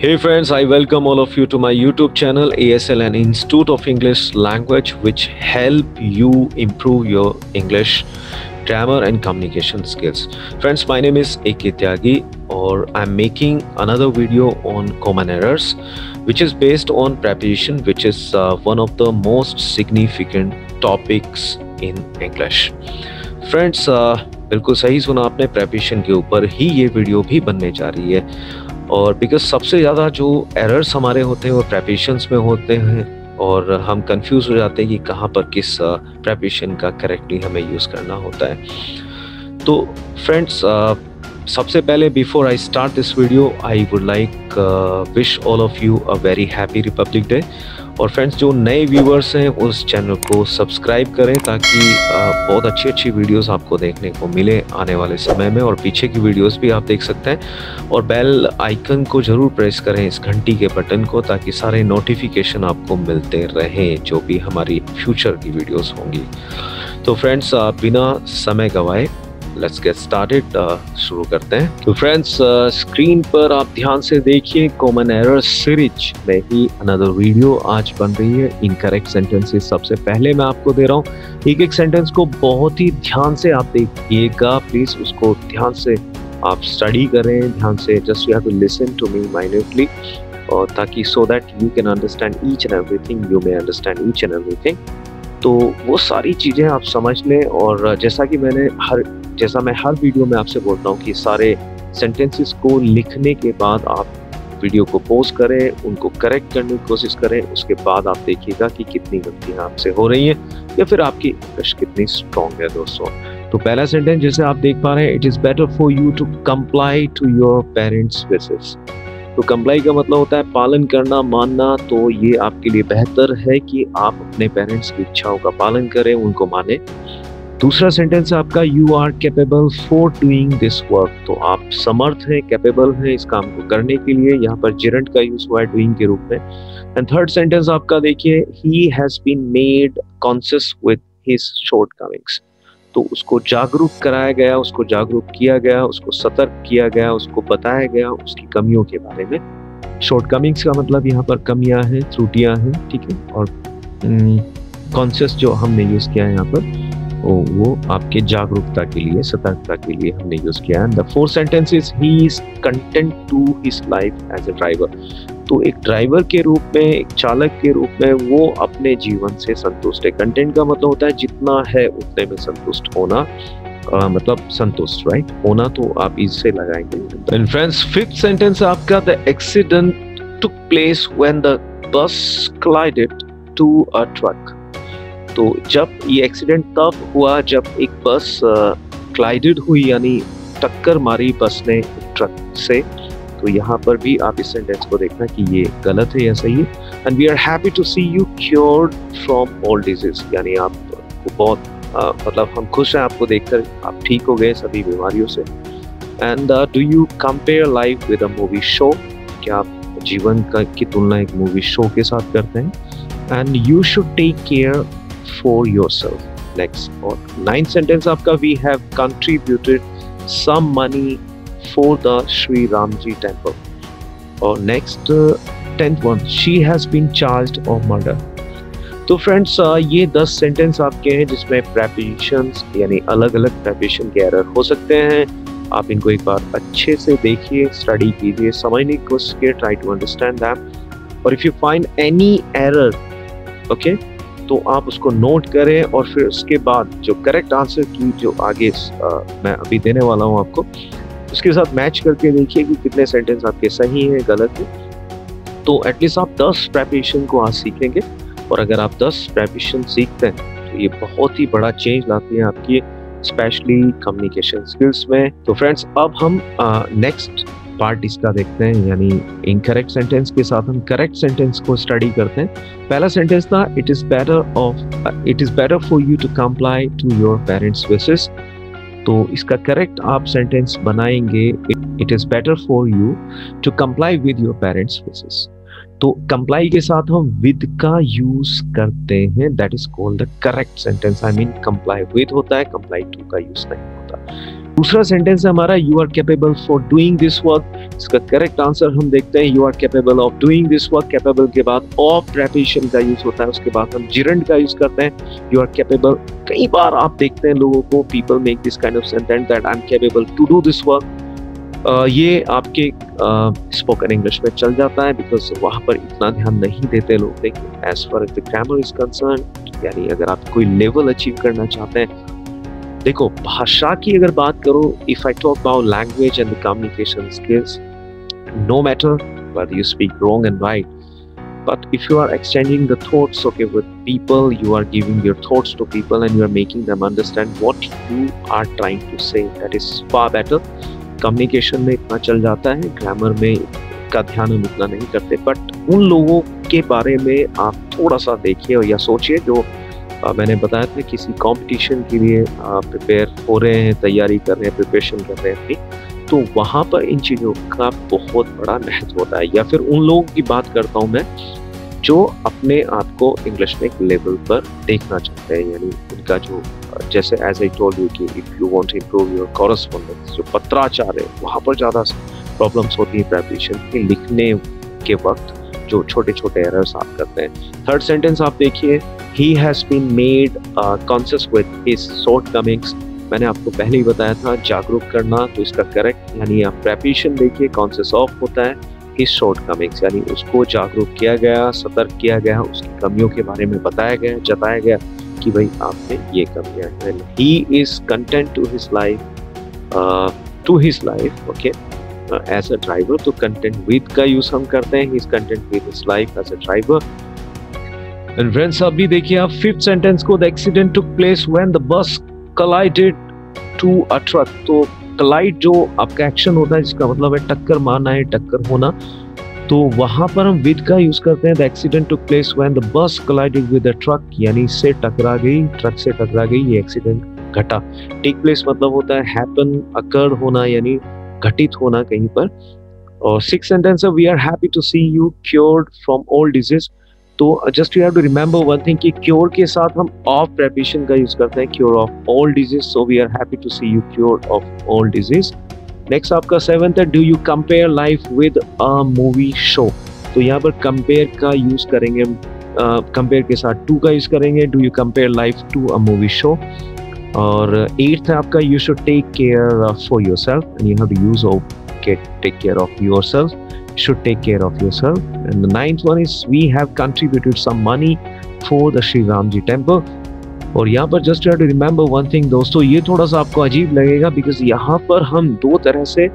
Hey friends, I welcome all of you to my YouTube channel ASL and Institute of English Language which help you improve your English grammar and communication skills. Friends, my name is AK Tyagi or I'm making another video on common errors which is based on preposition which is uh, one of the most significant topics in English. Friends, uh, बिल्कुल सही सुना आपने प्रेपिशन के ऊपर ही ये video भी बनने जा रही है और बिकॉज़ सबसे ज़्यादा जो एरर्स हमारे होते हैं, वो प्रेपिशंस में होते हैं और हम कंफ्यूज हो जाते हैं कि कहाँ पर किस प्रेपेशन का करेक्टली हमें यूज़ करना होता है। तो फ्रेंड्स सबसे पहले before I start this video I would like wish all of you a very happy republic day और फ्रेंड्स जो नए व्यूवर्स हैं, उस चैनल को सब्सक्राइब करें ताकि बहुत अच्छी अच्छी वीडियोस आपको देखने को मिले आने वाले समय में और पीछे की वीडियोस भी आप देख सकते हैं। और बेल आइकन को ज़रूर प्रेस करें इस घंटी के बटन को ताकि सारे नोटिफिकेशन आपको मिलते रहें, जो भी हमारी फ्यूचर की वीडियोस होंगी। तो फ्रेंड्स बिना समय गवाए लेट्स गेट स्टार्टेड शुरू करते हैं। तो फ्रेंड्स स्क्रीन पर आप ध्यान से देखिए कॉमन एरर सीरीज़ में ही अनदर वीडियो आज बन रही है। इनकरेक्ट सेंटेंसेस सबसे पहले मैं आपको दे रहा हूँ। एक एक सेंटेंस को बहुत ही ध्यान से आप देखिएगा। प्लीज़ उसको ध्यान से आप स्टडी करें, ध्यान से just you have to listen to me minutely और ताकि so that you can understand each and everything you may understand each and everything तो वो सारी चीज़ें आप समझ लें और जैसा कि मैंने हर, जैसा मैं हर वीडियो में आपसे बोलता हूँ कि सारे सेंटेंसेस को लिखने के बाद आप वीडियो को पोज करें, उनको करेक्ट करने की कोशिश करें, उसके बाद आप देखिएगा कि कितनी गलतियाँ आपसे हो रही हैं या फिर आपकी इंग्लिश कितनी स्ट्रॉन्ग है दोस्तों। तो पहला सेंटेंस जैसे आप देख पा रहे हैं it is better for you to comply to your parents wishes तो कंप्लाई का मतलब होता है पालन करना, मानना तो ये आपके लिए बेहतर है कि आप अपने पेरेंट्स की इच्छाओं का पालन करें, उनको माने। दूसरा सेंटेंस आपका you are capable for doing this work तो आप समर्थ हैं कैपेबल हैं इस काम को करने के लिए, यहाँ पर जिरंट का यूज़ हुआ है डूइंग के रूप में। एंड थर्ड सेंटेंस आपका, देखिए he has been made conscious with his shortcomings तो उसको जागरूक कराया गया, उसको जागरूक किया गया, उसको सतर्क किया गया, उसको बताया गया उसकी कमियों के बारे में। शॉर्ट कमिंग्स का मतलब यहाँ पर कमियाँ हैं, त्रुटियाँ हैं, ठीक है? और कॉन्शियस जो हमने यूज़ किया है यहाँ पर, वो आपके जागरूकता के लिए, सतर्कता के लिए हमने यूज़ किया है। The four sentence is he is content to his life as a driver तो एक ड्राइवर के रूप में एक चालक के रूप में वो अपने जीवन से संतुष्ट है। कंटेंट का मतलब होता है जितना है उतने में संतुष्ट होना। Uh, मतलब संतुष्ट राइट होना तो आप इससे लगाएँगे। इन फ्रेंड्स फिफ्थ सेंटेंस आपका the accident took place when the bus collided to a truck तो जब ये एक्सीडेंट तब हुआ जब एक बस क्लाइडेड uh, हुई यानी टक्कर मारी बस ने ट्रक से। तो यहाँ पर भी आप इस सेंटेंस को देखना कि ये गलत है या सही है। And we are happy to see you cured from all diseases यानी आप बहुत मतलब हम खुश हैं आपको देखकर, आप ठीक हो गए सभी बीमारियों से। And do you compare life with a movie show क्या आप जीवन का, की तुलना एक मूवी शो के साथ करते हैं? And you should take care for yourself next और नाइन्थ सेंटेंस आपका we have contributed some money for the Sri Ramji temple. Or next, uh, tenth one, she has been charged of murder. तो friends ये दस sentence आपके हैं जिसमें प्रेपिशन यानी अलग अलग प्रेपिशन के एरर हो सकते हैं आप इनको एक बार अच्छे से देखिए स्टडी कीजिए समझने की कोशिश कीजिए ट्राई टू अंडरस्टैंड दैट और if you find any error okay तो आप उसको नोट करें और फिर उसके बाद जो करेक्ट आंसर की जो आगे आ, मैं अभी देने वाला हूँ आपको उसके साथ मैच करके देखिए कि कितने सेंटेंस आपके सही हैं, गलत है। तो एटलीस्ट आप दस प्रेपरेशन को आज सीखेंगे। और अगर आप दस प्रेपरेशन सीखते हैं तो ये बहुत ही बड़ा चेंज लाती है आपकी स्पेशली कम्युनिकेशन स्किल्स में। तो फ्रेंड्स अब हम नेक्स्ट पार्ट इसका देखते हैं, यानी इनकरेक्ट सेंटेंस के साथ हम करेक्ट सेंटेंस को स्टडी करते हैं। पहला सेंटेंस था it is better of it is better for you to comply to your parents wishes तो इसका करेक्ट आप सेंटेंस बनाएँगे it is better for you to comply with your parents wishes तो कंप्लाई के साथ हम विद का यूज़ करते हैं that is called the correct sentence I mean comply with होता है कंप्लाई टू का यूज़ नहीं होता। दूसरा सेंटेंस है हमारा you are capable for doing this work इसका करेक्ट आंसर हम देखते हैं you are capable of doing this work capable के बाद ऑफ़ प्रेपिशन का यूज़ होता है, उसके बाद हम जिरंड का यूज़ करते हैं। यू आर कैपेबल कई बार आप देखते हैं लोगों को people make this kind of sentence that I am capable to do this work ये आपके स्पोकन इंग्लिश में चल जाता है बिकॉज़ वहाँ पर इतना ध्यान नहीं देते लोग। लेकिन as far as the grammar is concern यानी अगर आप कोई लेवल अचीव करना चाहते हैं देखो, भाषा की अगर बात करो if I talk about language and communication skills no matter but you speak wrong and right but if you are exchanging the thoughts okay with people you are giving your thoughts to people and you are making them understand what you are trying to say that is far better communication में इतना चल जाता है grammar में का ध्यान हम इतना नहीं करते बट उन लोगों के बारे में आप थोड़ा सा देखिए या सोचिए जो आ, मैंने बताया था किसी कंपटीशन के लिए प्रिपेयर हो रहे हैं तैयारी कर रहे हैं प्रिपरेशन कर रहे हैं तो वहाँ पर इन चीज़ों का बहुत बड़ा महत्व होता है। या फिर उन लोगों की बात करता हूँ मैं जो अपने आप को इंग्लिश में लेवल पर देखना चाहते हैं यानी उनका जो जैसे एज आई टोल्ड यू कि if you want to improve your correspondence जो पत्राचार है वहाँ पर ज़्यादा प्रॉब्लम्स होती है प्रेपरेशन के लिखने के वक्त। जो छोटे छोटे एरर्स आप करते हैं। थर्ड सेंटेंस आप देखिए he has been made conscious with his shortcomings मैंने आपको पहले ही बताया था, जागरूक करना तो इसका करेक्ट यानी आप प्रेपरेशन देखिए कॉन्सियस ऑफ़ होता है हिज शॉर्ट कमिंग्स यानी उसको जागरूक किया गया, सतर्क किया गया, उसकी कमियों के बारे में बताया गया, जताया गया कि भाई आप में ये कमियाँ he. Is content to his life to his life okay as a driver तो कंटेंट विद का यूज़ हम करते हैं his content with his life as a driver and friends अभी देखिए आप फिफ्थ सेंटेंस को the accident took place when the bus collided to a truck तो कलाइड जो आपका एक्शन होता है, जिसका मतलब है टक्कर मारना है, टक्कर होना तो वहाँ पर हम विद का यूज़ करते हैं the accident took place when the bus collided with the truck यानी से टकरा गई ट्रक से टकरा गई, ये एक्सीडेंट घटा. टेक प्लेस मतलब होता है हैपन अकर होना, यानी घटित होना कहीं पर। और six sentence we are happy to see you cured from all diseases तो just you have to remember one thing कि क्योर के साथ हम ऑफ़ प्रेपिशन का यूज़ करते हैं cure of all diseases so we are happy to see you cure of all diseases next आपका seventh है do you compare life with a movie show तो यहाँ पर कंपेयर का यूज़ करेंगे कंपेयर uh, के साथ टू का यूज़ करेंगे do you compare life to a movie show और एट्थ है आपका you should take care for yourself and you have to use take care of yourself should take care of yourself. And the ninth one is we have contributed some money for the Sri Ramji temple. और यहाँ पर just to remember one thing दोस्तों, ये थोड़ा सा आपको अजीब लगेगा बिकॉज़ यहाँ पर हम दो तरह से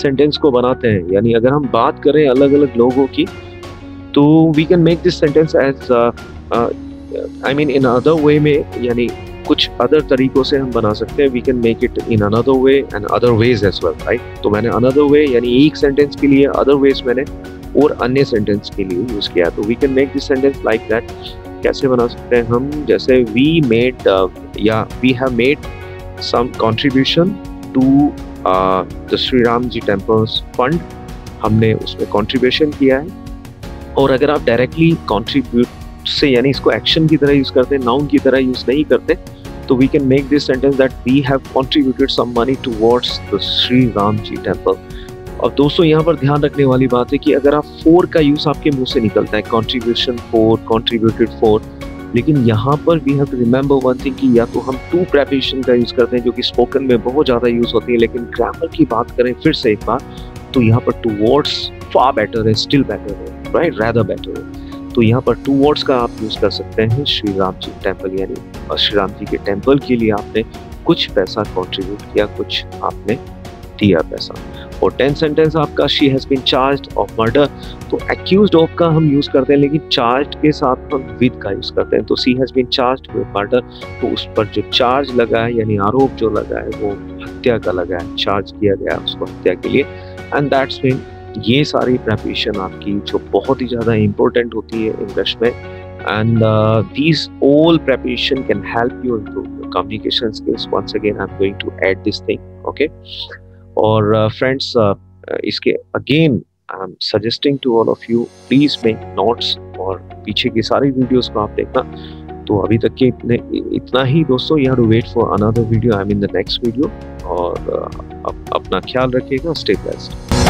सेंटेंस को बनाते हैं। यानी अगर हम बात करें अलग अलग लोगों की तो we can make this sentence as I mean in other way में, यानी कुछ अदर तरीकों से हम बना सकते हैं we can make it in another way and other ways as well right तो मैंने अनदर वे यानी एक सेंटेंस के लिए अदर वेज मैंने और अन्य सेंटेंस के लिए यूज़ किया। तो we can make this sentence like that कैसे बना सकते हैं हम? जैसे वी मेड या we have made some contribution to the Shri Ram ji temples fund हमने उसमें कंट्रीब्यूशन किया है। और अगर आप डायरेक्टली कंट्रीब्यूट से, यानी इसको एक्शन की तरह यूज़ करते हैं नाउन की तरह यूज़ नहीं करते तो we can make this sentence that we have contributed some money towards the Shri Ram ji temple और दोस्तों, यहाँ पर ध्यान रखने वाली बात है कि अगर आप फोर का यूज़ आपके मुँह से निकलता है कॉन्ट्रीब्यूशन फोर कॉन्ट्रीब्यूटेड फोर लेकिन यहाँ पर we have to remember one thing कि या तो हम टू प्रेपरेशन का यूज़ करते हैं जो कि स्पोकन में बहुत ज़्यादा यूज़ होती है, लेकिन ग्रामर की बात करें फिर से एक बार तो यहाँ पर टू वर्ड्स फार बेटर है स्टिल बेटर है राइट रैदर बेटर है। तो यहाँ पर टू वर्ड्स का आप यूज़ कर सकते हैं, श्री राम जी टेंपल यानी श्री राम जी के टेंपल के लिए आपने कुछ पैसा कॉन्ट्रीब्यूट किया, कुछ आपने दिया पैसा। और टेंथ सेंटेंस आपका she has been charge of murder तो एक्यूज ऑफ़ का हम यूज़ करते हैं, लेकिन चार्ज के साथ हम विद का यूज़ करते हैं। तो she has been charge with murder तो उस पर जो चार्ज लगा है, यानी आरोप जो लगा है, वो हत्या का लगा है चार्ज किया गया उसको हत्या के लिए। एंड दैट्स मीन ये सारी प्रेपरेशन आपकी जो बहुत ही ज़्यादा इंपॉर्टेंट होती है इंग्लिश में and uh, these all preparation can help you improve your communication skills. Once again i'm going to this thing okay? और फ्रेंड्स uh, uh, इसके again I am suggesting to all of you please make notes और पीछे की सारी videos को आप देखना। तो अभी तक के इतने इतना ही दोस्तों you have to wait for another video I mean the next video और uh, अप, अपना ख्याल रखिएगा स्टे बेस्ट